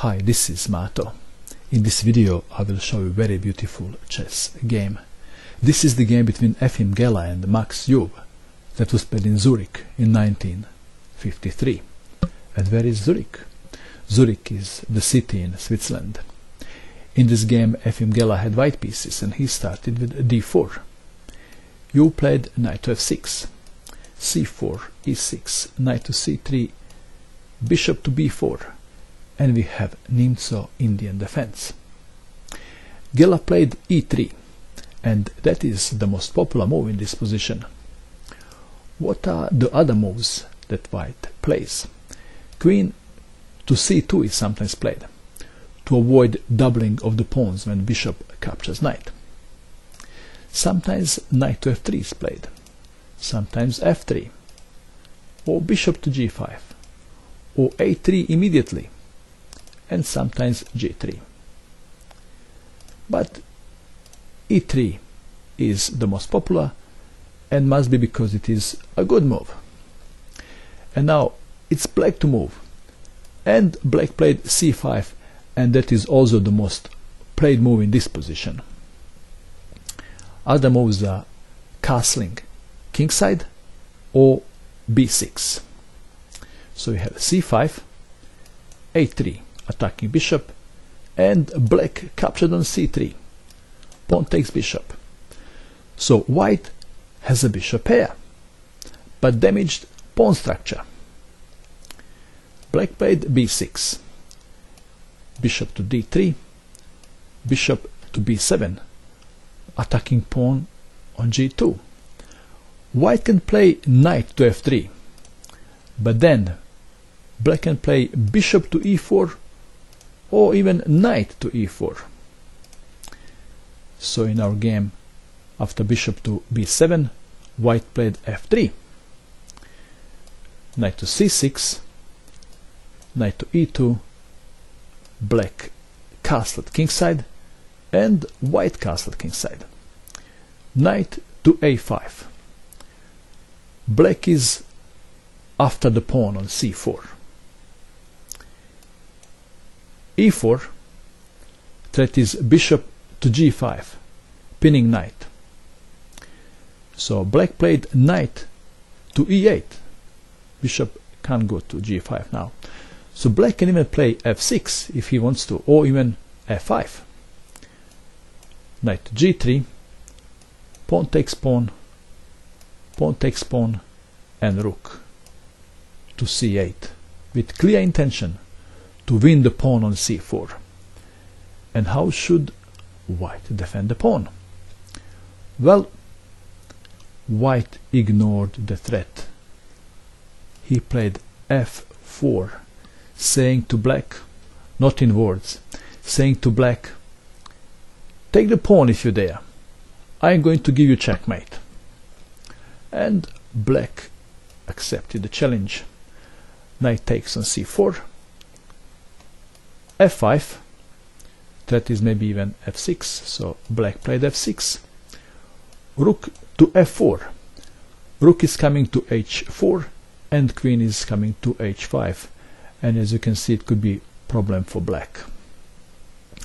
Hi, this is Mato. In this video I will show you a very beautiful chess game. This is the game between Efim Geller and Max Euwe that was played in Zurich in 1953. And where is Zurich? Zurich is the city in Switzerland. In this game Efim Geller had white pieces and he started with d4. Euwe played knight to f6, c4, e6, knight to c3, bishop to b4, and we have Nimzo Indian defense. Geller played e3, and that is the most popular move in this position. What are the other moves that white plays? Queen to c2 is sometimes played, to avoid doubling of the pawns when bishop captures knight. Sometimes knight to f3 is played, sometimes f3, or bishop to g5, or a3 immediately, and sometimes g3. But e3 is the most popular and must be because it is a good move. And now it's black to move. And black played c5 and that is also the most played move in this position. Other moves are castling kingside or b6. So we have c5, a3, attacking bishop, and black captured on c3. Pawn takes bishop. So white has a bishop pair, but damaged pawn structure. Black played b6, bishop to d3, bishop to b7, attacking pawn on g2. White can play knight to f3, but then black can play bishop to e4 or even knight to e4. So in our game, after bishop to b7, white played f3, knight to c6, knight to e2, black castled kingside, and white castled kingside. Knight to a5. Black is after the pawn on c4. E4 threat is bishop to g5 pinning knight. So black played knight to e8 bishop can't go to g5 now. So black can even play f6 if he wants to or even f5 knight to g3 pawn takes pawn pawn takes pawn and rook to c8 with clear intention to win the pawn on c4. And how should white defend the pawn? Well, white ignored the threat. He played f4, saying to black, not in words, saying to black, take the pawn if you dare. I am going to give you checkmate. And black accepted the challenge. Knight takes on c4, f5 that is maybe even f6 so black played f6 rook to f4 rook is coming to h4 and queen is coming to h5 and as you can see it could be problem for black.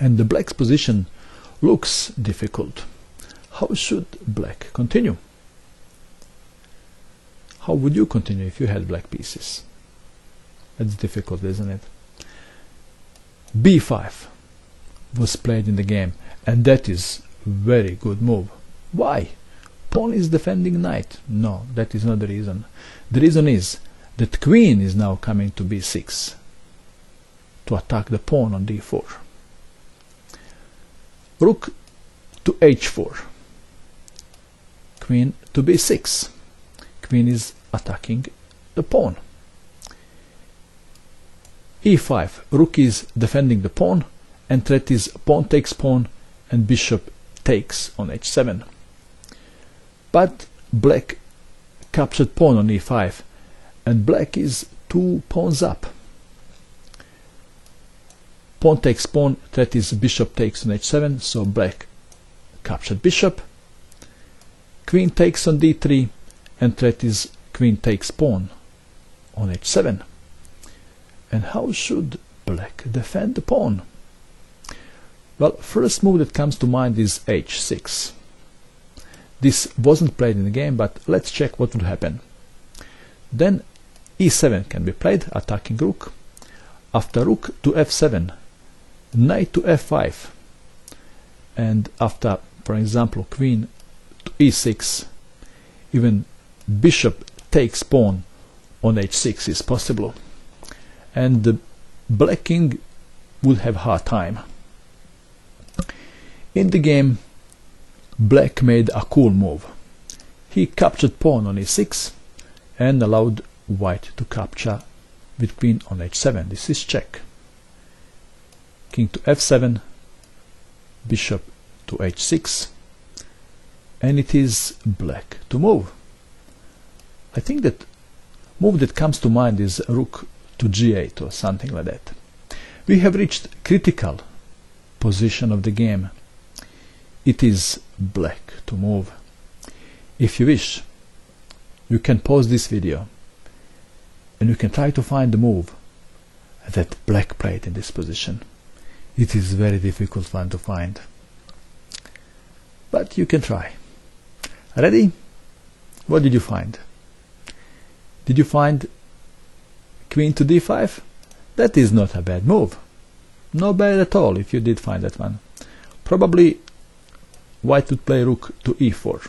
And the black's position looks difficult. How should black continue? How would you continue if you had black pieces? That's difficult isn't it b5 was played in the game and that is very good move. Why? Pawn is defending knight. No that is not the reason. The reason is that queen is now coming to b6 to attack the pawn on d4 rook to h4 queen to b6 queen is attacking the pawn e5 rook is defending the pawn and threat is pawn takes pawn and bishop takes on h7 but black captured pawn on e5 and black is two pawns up. Pawn takes pawn threat is bishop takes on h7 so black captured bishop. Queen takes on d3 and threat is queen takes pawn on h7 and how should black defend the pawn? Well, first move that comes to mind is h6. This wasn't played in the game, but let's check what would happen. Then e7 can be played, attacking rook. After rook to f7, knight to f5. And after, for example, queen to e6, even bishop takes pawn on h6 is possible. And the black king would have hard time. In the game, black made a cool move. He captured pawn on e6 and allowed white to capture with queen on h7. This is check. King to f7, bishop to h6, and it is black to move. I think that move that comes to mind is rook to g8 or something like that. We have reached critical position of the game. It is black to move. If you wish, you can pause this video and you can try to find the move that black played in this position. It is very difficult one to find. But you can try. Ready? What did you find? Did you find queen to d5? That is not a bad move. not bad at all if you did find that one. Probably white would play rook to e4.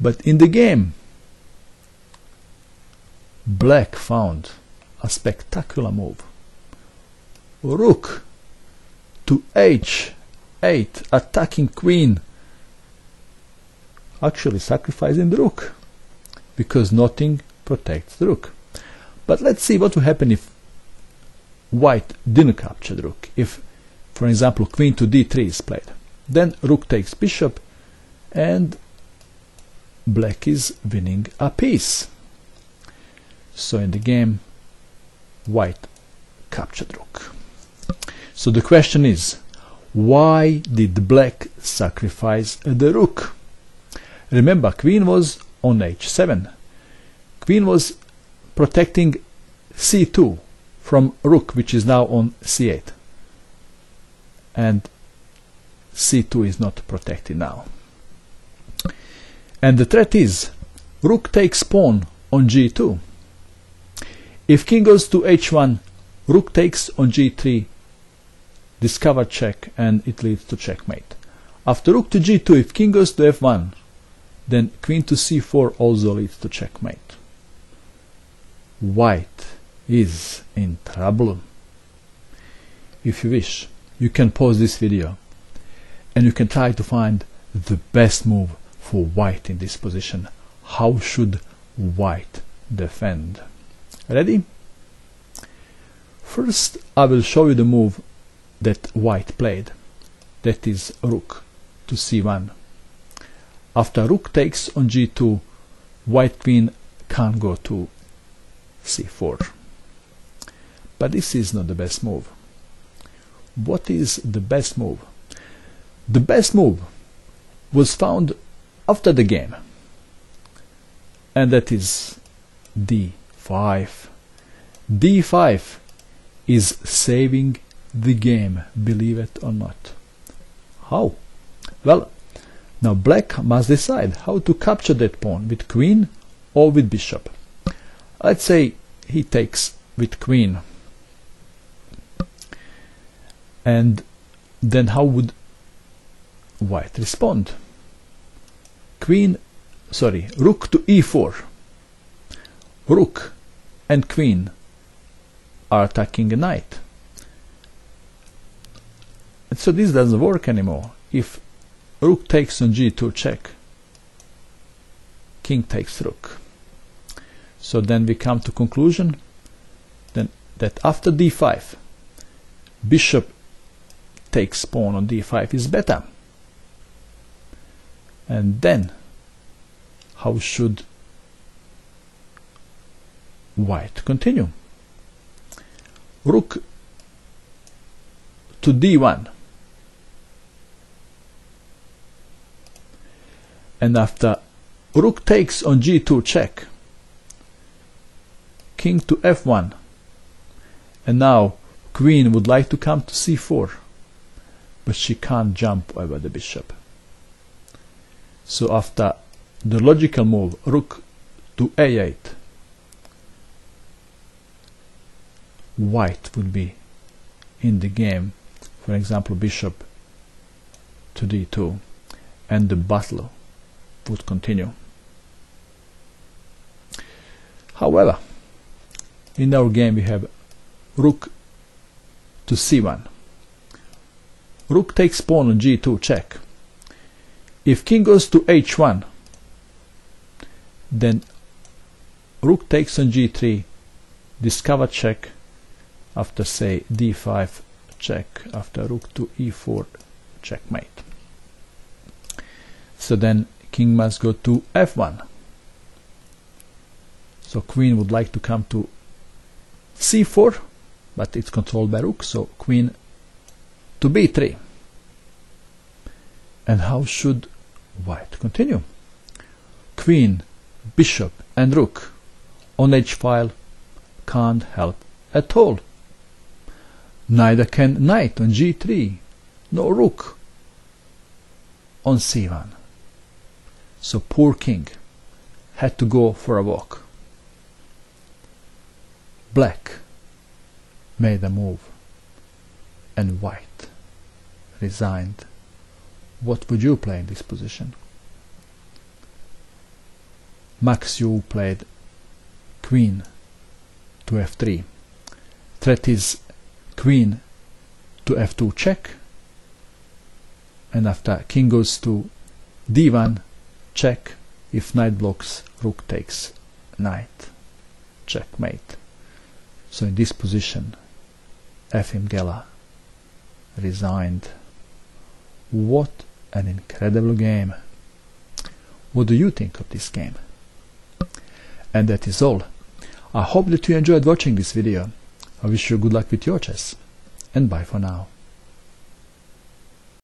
But in the game, black found a spectacular move. Rook to h8, attacking queen, actually sacrificing the rook, because nothing protects the rook. But let's see what will happen if white didn't capture the rook. If, for example, queen to d3 is played. Then rook takes bishop, and black is winning a piece. So in the game, white captured rook. So the question is, why did black sacrifice the rook? Remember, queen was on h7. Queen was protecting c2 from rook, which is now on c8. And c2 is not protected now. And the threat is, rook takes pawn on g2. If king goes to h1, rook takes on g3, discover check, and it leads to checkmate. After rook to g2, if king goes to f1, then queen to c4 also leads to checkmate. White is in trouble. If you wish, you can pause this video and you can try to find the best move for white in this position. How should white defend? Ready? First, I will show you the move that white played. That is rook to c1. After rook takes on g2, white queen can't go to c4. But this is not the best move. What is the best move? The best move was found after the game, and that is d 5 d5 is saving the game believe it or not how well now black must decide how to capture that pawn with queen or with bishop let's say he takes with queen and then how would white respond queen sorry rook to e4 rook and queen are attacking a knight. And so this doesn't work anymore. If rook takes on g2 check, king takes rook. So then we come to conclusion then that after d5, bishop takes pawn on d5 is better. And then, how should white continue. Rook to d1. And after rook takes on g2 check, king to f1. And now queen would like to come to c4 but she can't jump over the bishop. So after the logical move rook to a8 white would be in the game. For example bishop to d2 and the battle would continue. However in our game we have rook to c1 rook takes pawn on g2 check. If king goes to h1 then rook takes on g3 discover check. After say d5 check. After rook to e4 checkmate. So then king must go to f1 so queen would like to come to c4 but it's controlled by rook so queen to b3 and how should white continue? Queen bishop and rook on h file can't help at all. Neither can knight on g3 nor rook on c1 so poor king had to go for a walk black. Made a move and white resigned. What would you play in this position? Max played queen to f3 threat is queen to f2 check. And after king goes to d1 check if knight blocks rook takes knight. Checkmate so in this position Efim Geller resigned. What an incredible game. What do you think of this game? And that is all. I hope that you enjoyed watching this video. I wish you good luck with your chess. And bye for now